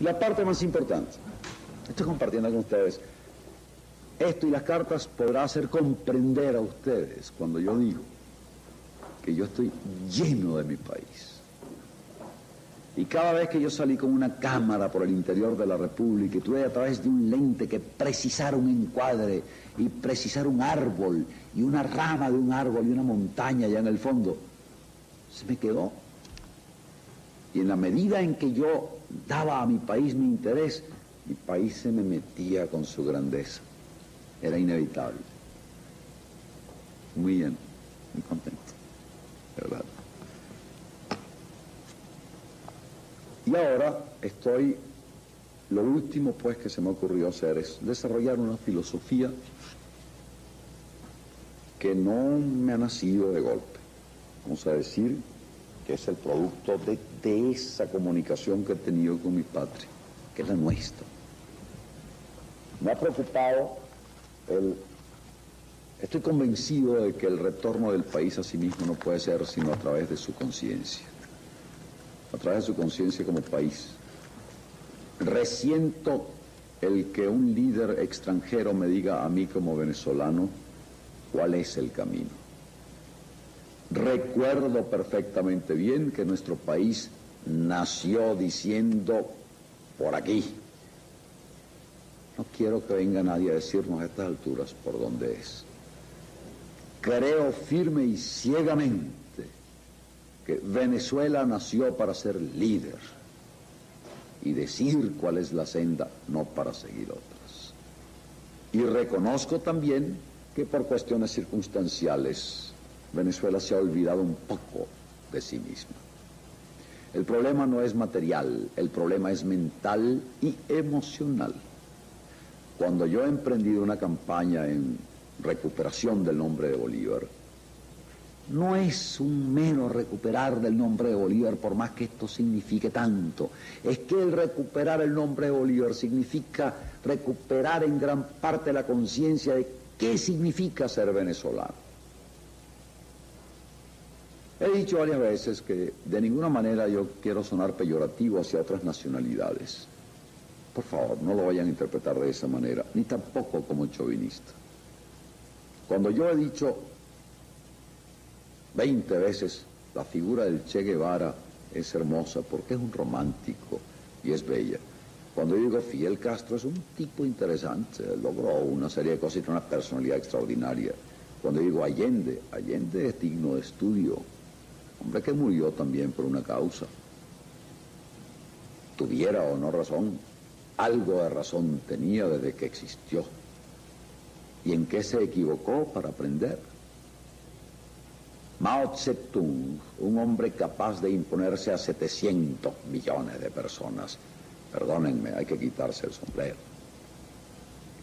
La parte más importante, estoy compartiendo con ustedes, esto y las cartas podrá hacer comprender a ustedes cuando yo digo que yo estoy lleno de mi país. Y cada vez que yo salí con una cámara por el interior de la República y tuve a través de un lente que precisara un encuadre y precisar un árbol y una rama de un árbol y una montaña allá en el fondo, se me quedó. Y en la medida en que yo daba a mi país mi interés, mi país se me metía con su grandeza. Era inevitable. Muy bien, muy contento, ¿verdad? Y ahora estoy, lo último pues que se me ocurrió hacer es desarrollar una filosofía que no me ha nacido de golpe. Vamos a decir es el producto de, de esa comunicación que he tenido con mi patria, que es la nuestra. Me ha preocupado el... Estoy convencido de que el retorno del país a sí mismo no puede ser sino a través de su conciencia, a través de su conciencia como país. Resiento el que un líder extranjero me diga a mí como venezolano cuál es el camino. Recuerdo perfectamente bien que nuestro país nació diciendo por aquí. No quiero que venga nadie a decirnos a estas alturas por dónde es. Creo firme y ciegamente que Venezuela nació para ser líder y decir cuál es la senda, no para seguir otras. Y reconozco también que por cuestiones circunstanciales Venezuela se ha olvidado un poco de sí misma. El problema no es material, el problema es mental y emocional. Cuando yo he emprendido una campaña en recuperación del nombre de Bolívar, no es un mero recuperar del nombre de Bolívar, por más que esto signifique tanto. Es que el recuperar el nombre de Bolívar significa recuperar en gran parte la conciencia de qué significa ser venezolano. He dicho varias veces que de ninguna manera yo quiero sonar peyorativo hacia otras nacionalidades. Por favor, no lo vayan a interpretar de esa manera, ni tampoco como chauvinista. Cuando yo he dicho 20 veces la figura del Che Guevara es hermosa porque es un romántico y es bella. Cuando yo digo Fidel Castro es un tipo interesante, logró una serie de cosas y tiene una personalidad extraordinaria. Cuando digo Allende, Allende es digno de estudio, hombre que murió también por una causa. Tuviera o no razón, algo de razón tenía desde que existió. ¿Y en qué se equivocó para aprender? Mao Zedong, un hombre capaz de imponerse a 700 millones de personas. Perdónenme, hay que quitarse el sombrero.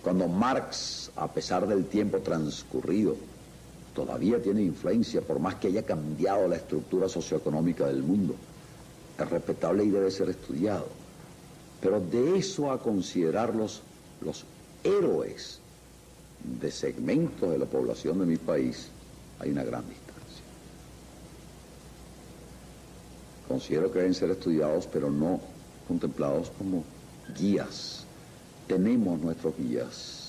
Cuando Marx, a pesar del tiempo transcurrido, todavía tiene influencia, por más que haya cambiado la estructura socioeconómica del mundo. Es respetable y debe ser estudiado. Pero de eso a considerarlos los héroes de segmentos de la población de mi país, hay una gran distancia. Considero que deben ser estudiados, pero no contemplados como guías. Tenemos nuestros guías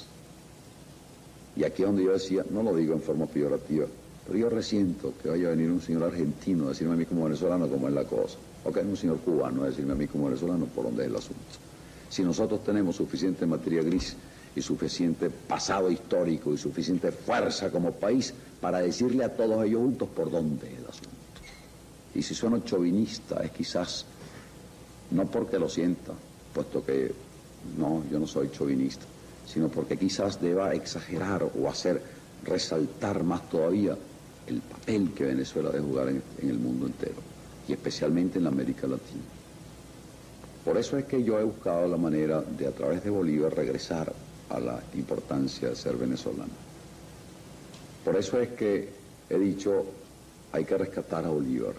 y aquí donde yo decía, no lo digo en forma peyorativa, pero yo resiento que vaya a venir un señor argentino a decirme a mí como venezolano cómo es la cosa, o que hay un señor cubano a decirme a mí como venezolano por dónde es el asunto. Si nosotros tenemos suficiente materia gris y suficiente pasado histórico y suficiente fuerza como país para decirle a todos ellos juntos por dónde es el asunto. Y si son chauvinista es quizás no porque lo sienta, puesto que no, yo no soy chauvinista, sino porque quizás deba exagerar o hacer resaltar más todavía el papel que Venezuela debe jugar en, el mundo entero, y especialmente en la América Latina. Por eso es que yo he buscado la manera de, a través de Bolívar, regresar a la importancia de ser venezolano. Por eso es que he dicho, hay que rescatar a Bolívar.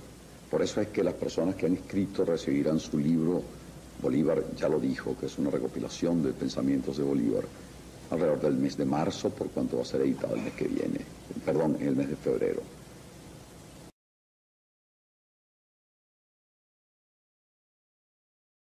Por eso es que las personas que han escrito recibirán su libro Bolívar ya lo dijo, que es una recopilación de pensamientos de Bolívar alrededor del mes de marzo, por cuanto va a ser editado el mes que viene, perdón, el mes de febrero.